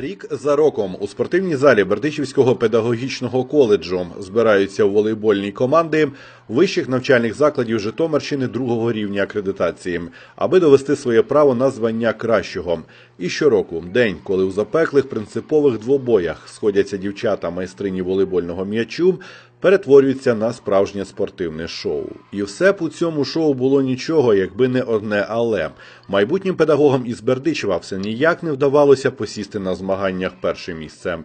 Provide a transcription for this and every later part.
Рік за роком у спортивній залі Бердичівського педагогічного коледжу збираються волейбольні команди вищих навчальних закладів Житомирщини другого рівня акредитації, аби довести своє право на звання кращого. І щороку день, коли у запеклих принципових двобоях сходяться дівчата майстрині волейбольного м'ячу, перетворюється на справжнє спортивне шоу. І все б у цьому шоу було нічого, якби не одне але. Майбутнім педагогам із Бердичева все ніяк не вдавалося посісти на змаганнях перше місце.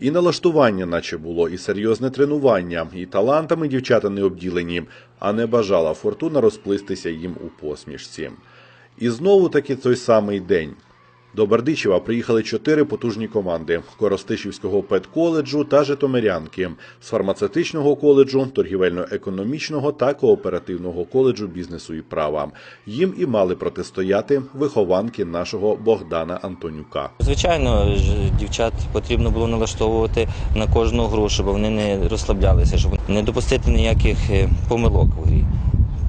І налаштування, наче було, і серйозне тренування, і талантами дівчата не обділені, а не бажала фортуна розплистися їм у посмішці. І знову таки той самий день. До Бердичева приїхали чотири потужні команди: Коростишівського педколеджу та Житомирянки, з фармацевтичного коледжу, торгівельно-економічного та кооперативного коледжу бізнесу і права. Їм і мали протистояти вихованки нашого Богдана Антонюка. Звичайно, дівчат потрібно було налаштовувати на кожну гру, щоб вони не розслаблялися, щоб не допустити ніяких е, помилок у грі.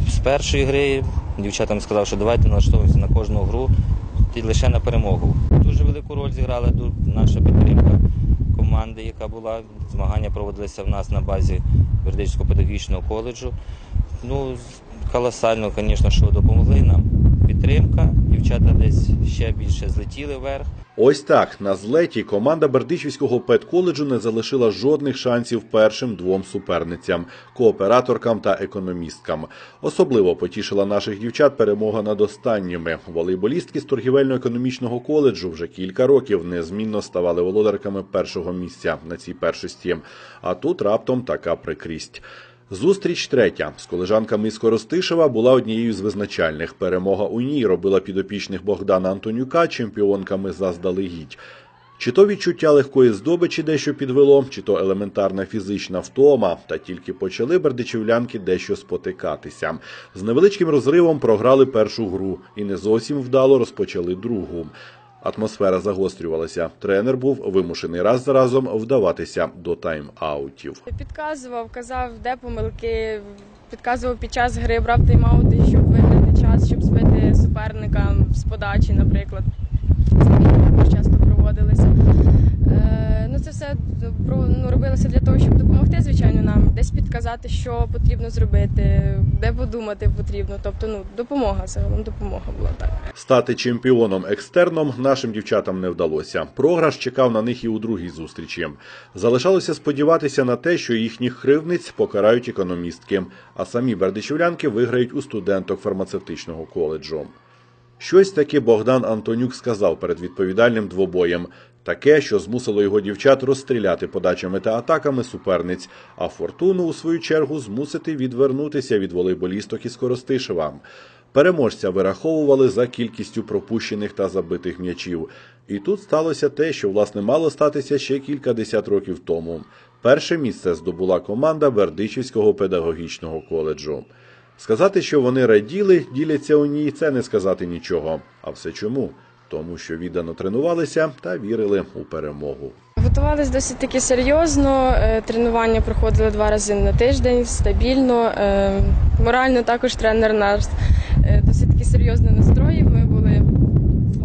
З першої гри дівчатам сказав, що давайте налаштовуємося на кожну гру і лише на перемогу. Дуже велику роль зіграла наша підтримка команди, яка була. Змагання проводилися в нас на базі Бердичського педагогічного коледжу. Ну, колосально, звісно, що допомогли нам. Підтримка, дівчата десь ще більше злетіли вверх. Ось так на злеті команда Бердичівського педколеджу не залишила жодних шансів першим двом суперницям кооператоркам та економісткам. Особливо потішила наших дівчат перемога над останніми. Волейболістки з торгівельно-економічного коледжу вже кілька років незмінно ставали володарками першого місця на цій першості. А тут раптом така прикрість. Зустріч третя з колежанками із Коростишева була однією з визначальних. Перемога у ній робила підопічних Богдана Антонюка чемпіонками заздалегідь. Чи то відчуття легкої здобичі дещо підвело, чи то елементарна фізична втома, та тільки почали бердичівлянки дещо спотикатися. З невеличким розривом програли першу гру і не зовсім вдало розпочали другу. Атмосфера загострювалася. Тренер був вимушений раз за разом вдаватися до тайм-аутів. Підказував, казав, де помилки, підказував під час гри, брав тайм-аути, щоб виграти час, щоб збити суперника з подачі, наприклад. Також часто проводилися. Е, ну, це все про- ну, робилося для того, щоб допомогти, звичайно, нам, десь підказати, що потрібно зробити, де подумати потрібно. Тобто, ну, допомога, загалом допомога була так. Стати чемпіоном екстерном нашим дівчатам не вдалося. Програш чекав на них і у другій зустрічі. Залишалося сподіватися на те, що їхніх кривниць покарають економістки, а самі бердичівлянки виграють у студенток фармацевтичного коледжу. Щось таки Богдан Антонюк сказав перед відповідальним двобоєм. Таке, що змусило його дівчат розстріляти подачами та атаками суперниць, а фортуну, у свою чергу, змусити відвернутися від волейболісток із Коростишева. Переможця вираховували за кількістю пропущених та забитих м'ячів. І тут сталося те, що власне мало статися ще кілька десят років тому. Перше місце здобула команда Бердичівського педагогічного коледжу. Сказати, що вони раділи, діляться у ній, це не сказати нічого. А все чому? Тому що віддано тренувалися та вірили у перемогу. Готувалися досить таки серйозно. е, Тренування проходили два рази на тиждень, стабільно. Е, Морально також тренер нас е, досить таки серйозно настроїв. Ми були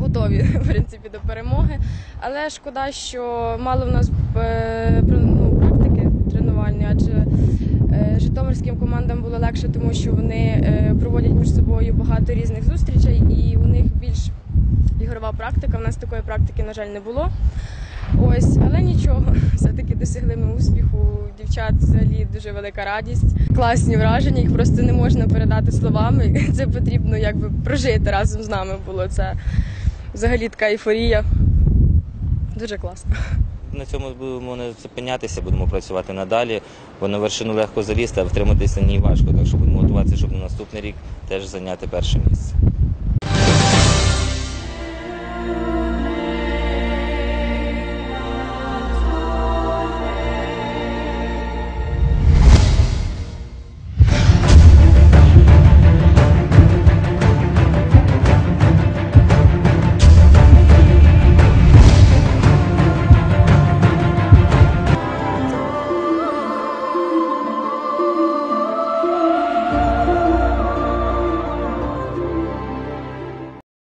готові в принципі до перемоги. Але шкода, що мало в нас ну, практики тренувальної, адже житомирським командам було легше, тому що вони е, проводять між собою багато різних зустрічей, і у них більш ігрова практика. У нас такої практики, на жаль, не було. Ось, але нічого, все-таки досягли ми успіху. Дівчат взагалі дуже велика радість, класні враження, їх просто не можна передати словами. Це потрібно якби прожити разом з нами було. Це взагалі така ейфорія. Дуже класно. На цьому будемо не зупинятися, будемо працювати надалі, бо на вершину легко залізти, а втриматися ній важко. Так що будемо готуватися, щоб на наступний рік теж зайняти перше місце.